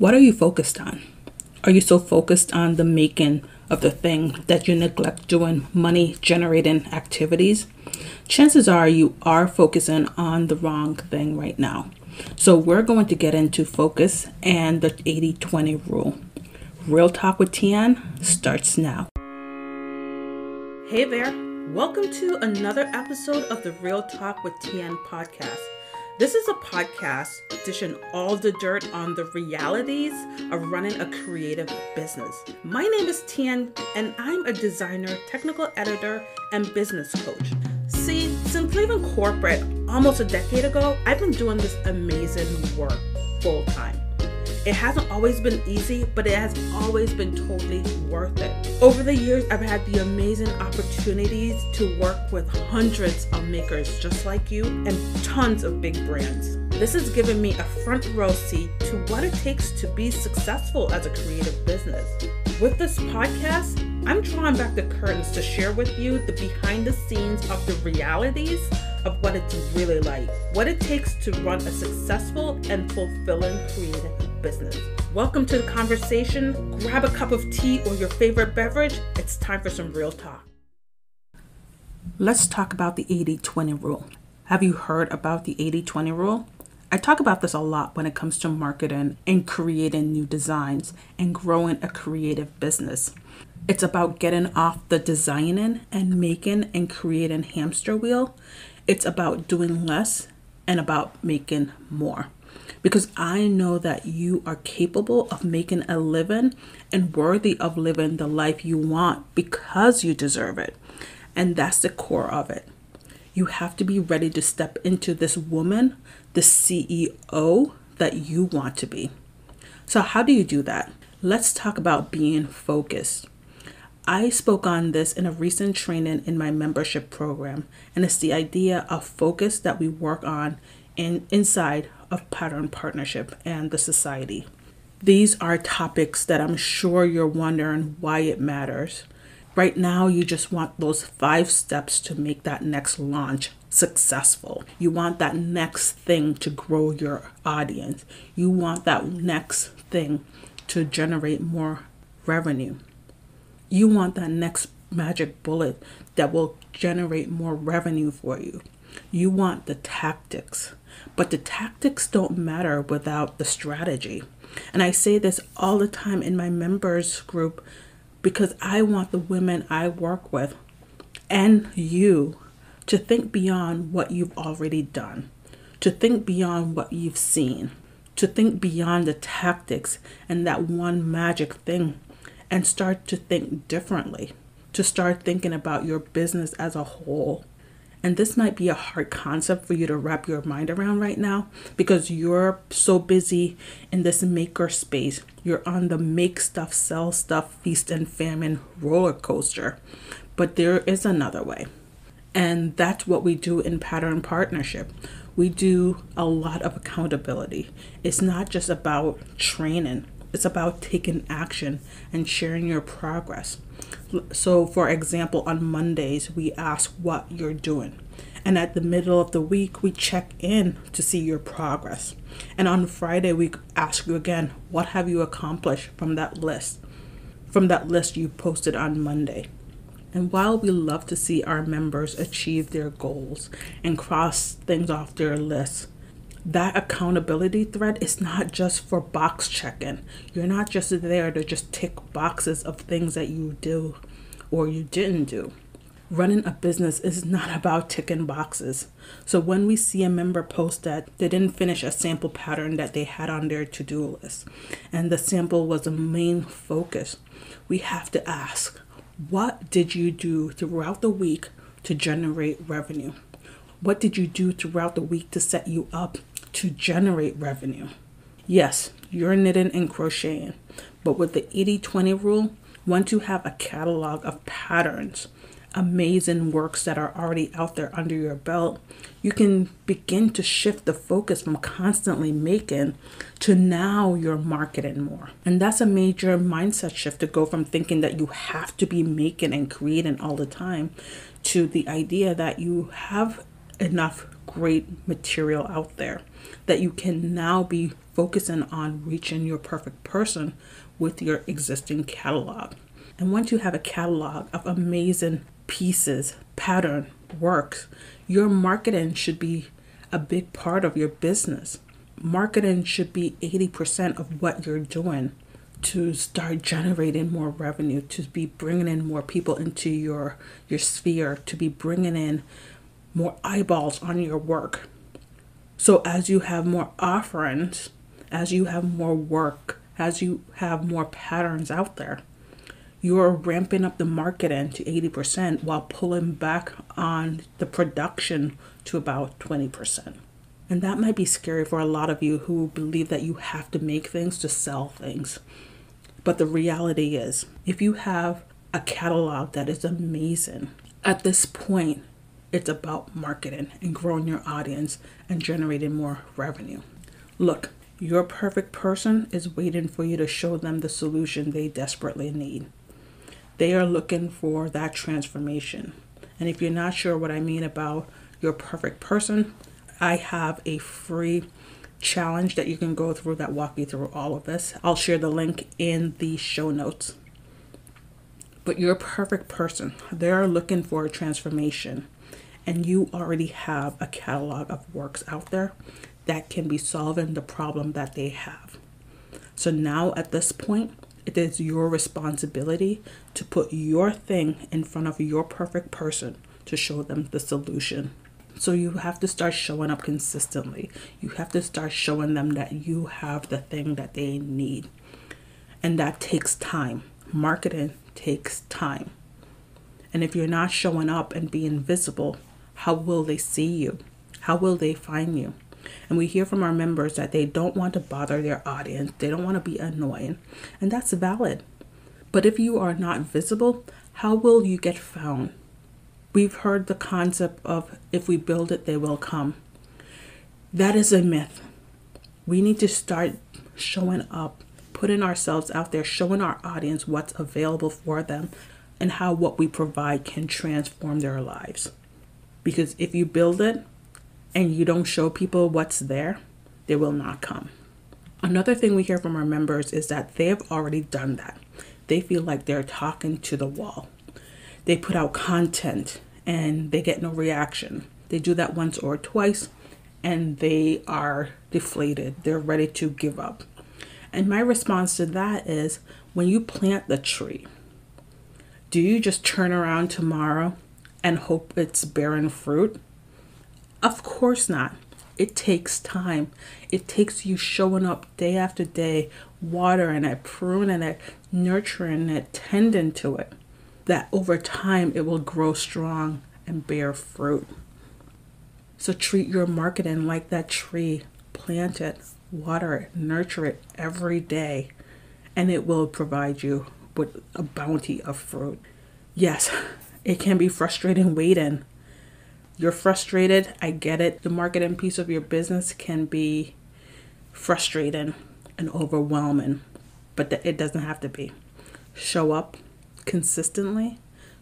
What are you focused on? Are you so focused on the making of the thing that you neglect doing money generating activities? Chances are you are focusing on the wrong thing right now. So, we're going to get into focus and the 80 20 rule. Real Talk with Tian starts now. Hey there, welcome to another episode of the Real Talk with Tian podcast. This is a podcast dishing all the dirt on the realities of running a creative business. My name is Tian, and I'm a designer, technical editor, and business coach. See, since leaving corporate almost a decade ago, I've been doing this amazing work full time. It hasn't always been easy, but it has always been totally worth it. Over the years, I've had the amazing opportunities to work with hundreds of makers just like you and tons of big brands. This has given me a front row seat to what it takes to be successful as a creative business. With this podcast, I'm drawing back the curtains to share with you the behind the scenes of the realities of what it's really like, what it takes to run a successful and fulfilling creative business. Welcome to the conversation. Grab a cup of tea or your favorite beverage. It's time for some real talk. Let's talk about the 80 20 rule. Have you heard about the 80 20 rule? I talk about this a lot when it comes to marketing and creating new designs and growing a creative business. It's about getting off the designing and making and creating hamster wheel. It's about doing less and about making more because I know that you are capable of making a living and worthy of living the life you want because you deserve it. And that's the core of it. You have to be ready to step into this woman, the CEO that you want to be. So, how do you do that? Let's talk about being focused. I spoke on this in a recent training in my membership program, and it's the idea of focus that we work on in, inside of pattern partnership and the society. These are topics that I'm sure you're wondering why it matters. Right now, you just want those five steps to make that next launch successful. You want that next thing to grow your audience. You want that next thing to generate more revenue. You want that next magic bullet that will generate more revenue for you. You want the tactics. But the tactics don't matter without the strategy. And I say this all the time in my members group because I want the women I work with and you to think beyond what you've already done, to think beyond what you've seen, to think beyond the tactics and that one magic thing and start to think differently, to start thinking about your business as a whole and this might be a hard concept for you to wrap your mind around right now because you're so busy in this maker space. You're on the make stuff, sell stuff, feast and famine roller coaster. But there is another way. And that's what we do in pattern partnership. We do a lot of accountability. It's not just about training, it's about taking action and sharing your progress. So, for example, on Mondays, we ask what you're doing. And at the middle of the week, we check in to see your progress. And on Friday, we ask you again, what have you accomplished from that list? From that list you posted on Monday. And while we love to see our members achieve their goals and cross things off their list, that accountability thread is not just for box checking. You're not just there to just tick boxes of things that you do or you didn't do. Running a business is not about ticking boxes. So when we see a member post that they didn't finish a sample pattern that they had on their to do list, and the sample was a main focus, we have to ask, what did you do throughout the week to generate revenue? What did you do throughout the week to set you up to generate revenue. Yes, you're knitting and crocheting, but with the 80 20 rule, once you have a catalog of patterns, amazing works that are already out there under your belt, you can begin to shift the focus from constantly making to now you're marketing more. And that's a major mindset shift to go from thinking that you have to be making and creating all the time to the idea that you have enough great material out there that you can now be focusing on reaching your perfect person with your existing catalog. And once you have a catalog of amazing pieces, pattern, works, your marketing should be a big part of your business. Marketing should be 80% of what you're doing to start generating more revenue, to be bringing in more people into your your sphere, to be bringing in more eyeballs on your work. So as you have more offerings, as you have more work, as you have more patterns out there, you're ramping up the marketing to 80% while pulling back on the production to about 20%. And that might be scary for a lot of you who believe that you have to make things to sell things. But the reality is, if you have a catalog that is amazing, at this point, it's about marketing and growing your audience and generating more revenue. Look, your perfect person is waiting for you to show them the solution they desperately need. They are looking for that transformation. And if you're not sure what I mean about your perfect person, I have a free challenge that you can go through that walk you through all of this. I'll share the link in the show notes. But you're a perfect person. They're looking for a transformation, and you already have a catalog of works out there that can be solving the problem that they have. So now at this point, it is your responsibility to put your thing in front of your perfect person to show them the solution. So you have to start showing up consistently. You have to start showing them that you have the thing that they need. And that takes time. Marketing takes time. And if you're not showing up and being visible, how will they see you? How will they find you? And we hear from our members that they don't want to bother their audience, they don't want to be annoying, and that's valid. But if you are not visible, how will you get found? We've heard the concept of if we build it, they will come. That is a myth. We need to start showing up, putting ourselves out there, showing our audience what's available for them and how what we provide can transform their lives. Because if you build it and you don't show people what's there, they will not come. Another thing we hear from our members is that they have already done that. They feel like they're talking to the wall they put out content and they get no reaction. They do that once or twice and they are deflated. They're ready to give up. And my response to that is when you plant the tree, do you just turn around tomorrow and hope it's bearing fruit? Of course not. It takes time. It takes you showing up day after day, watering it, pruning it, nurturing it, tending to it that over time it will grow strong and bear fruit. So treat your marketing like that tree. Plant it, water it, nurture it every day, and it will provide you with a bounty of fruit. Yes, it can be frustrating waiting. You're frustrated, I get it. The marketing piece of your business can be frustrating and overwhelming, but it doesn't have to be. Show up, consistently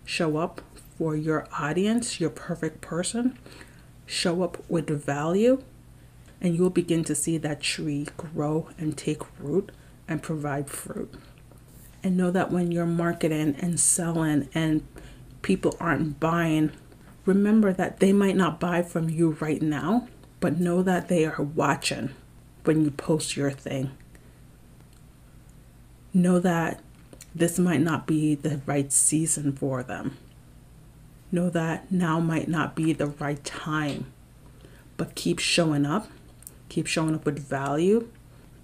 show up for your audience, your perfect person, show up with value, and you'll begin to see that tree grow and take root and provide fruit. And know that when you're marketing and selling and people aren't buying, remember that they might not buy from you right now, but know that they are watching when you post your thing. Know that this might not be the right season for them. Know that now might not be the right time, but keep showing up, keep showing up with value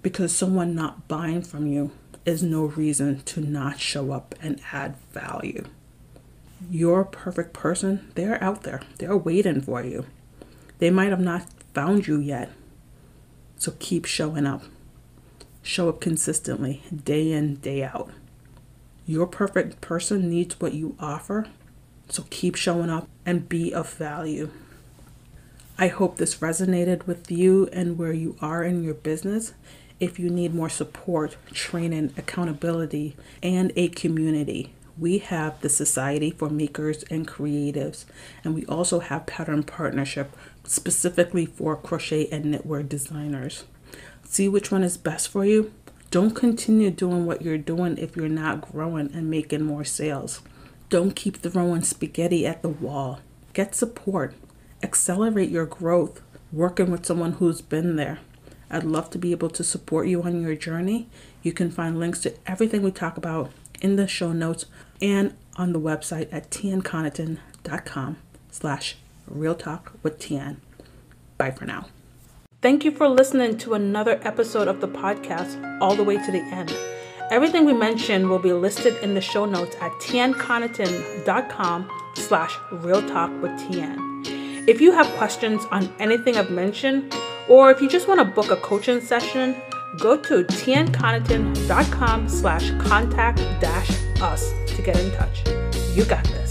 because someone not buying from you is no reason to not show up and add value. Your perfect person, they're out there, they're waiting for you. They might have not found you yet, so keep showing up. Show up consistently, day in, day out. Your perfect person needs what you offer, so keep showing up and be of value. I hope this resonated with you and where you are in your business. If you need more support, training, accountability, and a community, we have the Society for Makers and Creatives, and we also have Pattern Partnership specifically for crochet and knitwear designers. See which one is best for you. Don't continue doing what you're doing if you're not growing and making more sales. Don't keep throwing spaghetti at the wall. Get support. Accelerate your growth working with someone who's been there. I'd love to be able to support you on your journey. You can find links to everything we talk about in the show notes and on the website at tianconnaughton.com slash real talk with Tian. Bye for now. Thank you for listening to another episode of the podcast all the way to the end. Everything we mentioned will be listed in the show notes at tianconnaughton.com slash real talk with Tian. If you have questions on anything I've mentioned, or if you just want to book a coaching session, go to tianconnaughton.com slash contact dash us to get in touch. You got this.